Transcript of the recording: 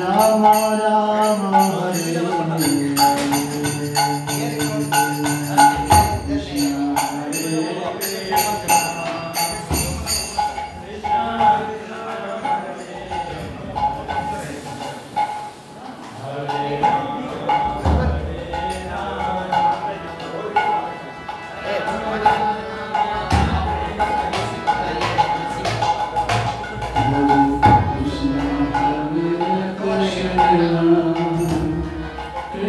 Namara